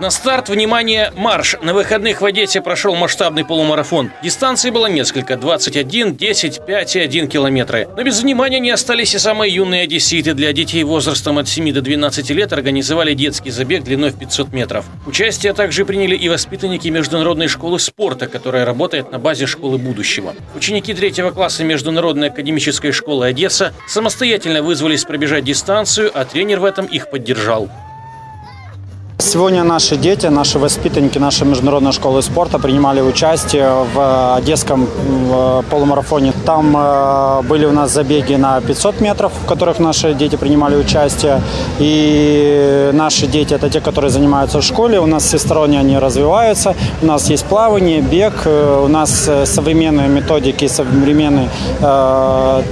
На старт, внимание, марш! На выходных в Одессе прошел масштабный полумарафон. Дистанции было несколько – 21, 10, 5 и 1 километры. Но без внимания не остались и самые юные одесситы. Для детей возрастом от 7 до 12 лет организовали детский забег длиной в 500 метров. Участие также приняли и воспитанники Международной школы спорта, которая работает на базе школы будущего. Ученики третьего класса Международной академической школы Одесса самостоятельно вызвались пробежать дистанцию, а тренер в этом их поддержал. Сегодня наши дети, наши воспитанники нашей международной школы спорта принимали участие в одесском полумарафоне. Там э, были у нас забеги на 500 метров, в которых наши дети принимали участие. И наши дети – это те, которые занимаются в школе. У нас всесторонне они развиваются. У нас есть плавание, бег. Э, у нас э, современные методики, современные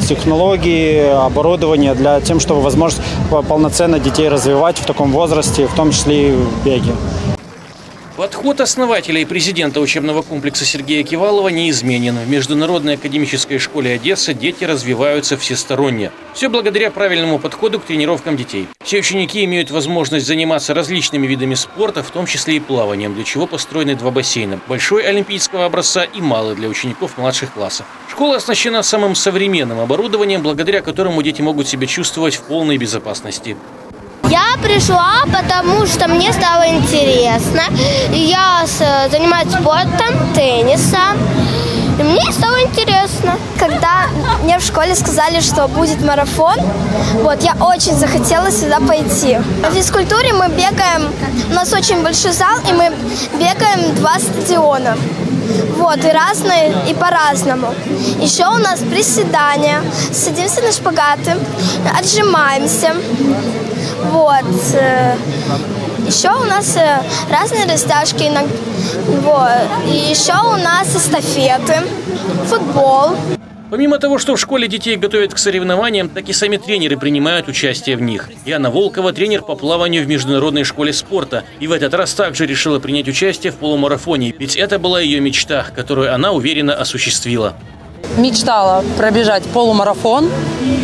технологии, оборудование для тем, чтобы возможность полноценно детей развивать в таком возрасте, в том числе и в беге. Подход основателя и президента учебного комплекса Сергея Кивалова неизменен. В Международной академической школе Одессы дети развиваются всесторонне. Все благодаря правильному подходу к тренировкам детей. Все ученики имеют возможность заниматься различными видами спорта, в том числе и плаванием, для чего построены два бассейна. Большой олимпийского образца и малый для учеников младших классов. Школа оснащена самым современным оборудованием, благодаря которому дети могут себя чувствовать в полной безопасности. Я пришла, потому что мне стало интересно. Я занимаюсь спортом, теннисом. И мне стало интересно. Когда мне в школе сказали, что будет марафон, вот, я очень захотела сюда пойти. В физкультуре мы бегаем, у нас очень большой зал, и мы бегаем два стадиона. Вот, и разные, и по-разному. Еще у нас приседания, садимся на шпагаты, отжимаемся. Вот. Э, еще у нас э, разные растяжки. Вот. И еще у нас эстафеты, футбол. Помимо того, что в школе детей готовят к соревнованиям, так и сами тренеры принимают участие в них. Яна Волкова – тренер по плаванию в Международной школе спорта. И в этот раз также решила принять участие в полумарафоне, ведь это была ее мечта, которую она уверенно осуществила мечтала пробежать полумарафон,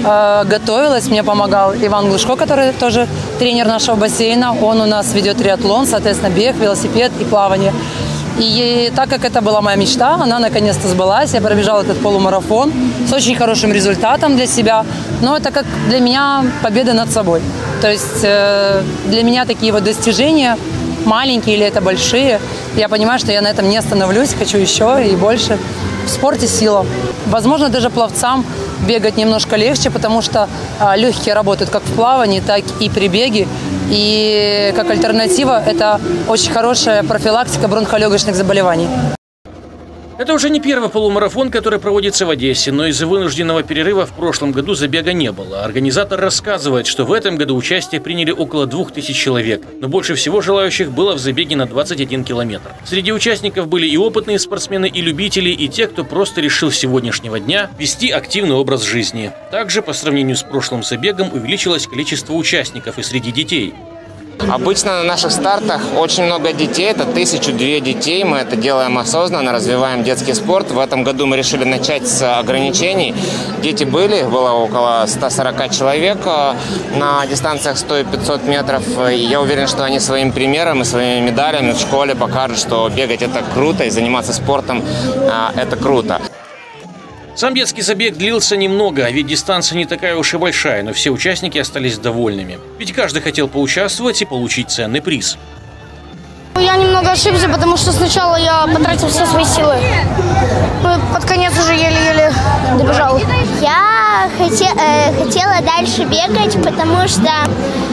э, готовилась, мне помогал Иван Глушко, который тоже тренер нашего бассейна. Он у нас ведет триатлон, соответственно, бег, велосипед и плавание. И так как это была моя мечта, она наконец-то сбылась. Я пробежала этот полумарафон с очень хорошим результатом для себя. Но это как для меня победа над собой. То есть э, для меня такие вот достижения, маленькие или это большие, я понимаю, что я на этом не остановлюсь, хочу еще и больше. В спорте сила. Возможно, даже пловцам бегать немножко легче, потому что а, легкие работают как в плавании, так и при беге. И как альтернатива это очень хорошая профилактика бронхолегочных заболеваний. Это уже не первый полумарафон, который проводится в Одессе, но из-за вынужденного перерыва в прошлом году забега не было. Организатор рассказывает, что в этом году участие приняли около 2000 человек, но больше всего желающих было в забеге на 21 километр. Среди участников были и опытные спортсмены, и любители, и те, кто просто решил с сегодняшнего дня вести активный образ жизни. Также, по сравнению с прошлым забегом, увеличилось количество участников и среди детей. Обычно на наших стартах очень много детей, это тысячу-две детей. Мы это делаем осознанно, развиваем детский спорт. В этом году мы решили начать с ограничений. Дети были, было около 140 человек э, на дистанциях 100 и 500 метров. И я уверен, что они своим примером и своими медалями в школе покажут, что бегать это круто и заниматься спортом э, это круто. Сам детский забег длился немного, ведь дистанция не такая уж и большая, но все участники остались довольными. Ведь каждый хотел поучаствовать и получить ценный приз. Я немного ошибся, потому что сначала я потратил все свои силы. Ну, под конец уже еле-еле добежал. Я хоте, э, хотела дальше бегать, потому что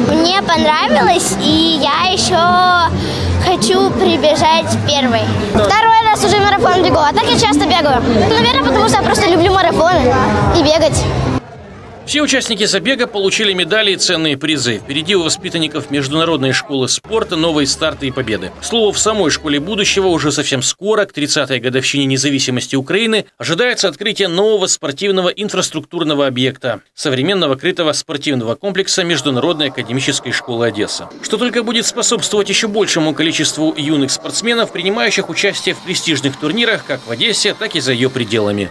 мне понравилось, и я еще хочу прибежать первой. Второй раз уже марафон бегу, а так я часто бегаю. Наверное, потому что я просто люблю марафоны и бегать. Все участники забега получили медали и ценные призы. Впереди у воспитанников Международной школы спорта новые старты и победы. К слову, в самой школе будущего уже совсем скоро, к 30-й годовщине независимости Украины, ожидается открытие нового спортивного инфраструктурного объекта – современного крытого спортивного комплекса Международной академической школы Одесса. Что только будет способствовать еще большему количеству юных спортсменов, принимающих участие в престижных турнирах как в Одессе, так и за ее пределами.